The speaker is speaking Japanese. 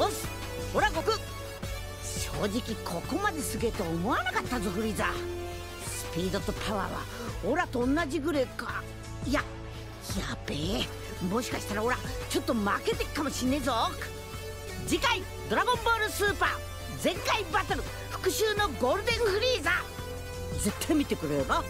オンスオラコク正直ここまですげえと思わなかったぞフリーザスピードとパワーはオラと同じぐらいか。いややべえ。もしかしたらオラちょっと負けてっかもしんねえぞ次回「ドラゴンボールスーパー」全開バトル。復讐のゴールデンフリーザ絶対見てくれよな。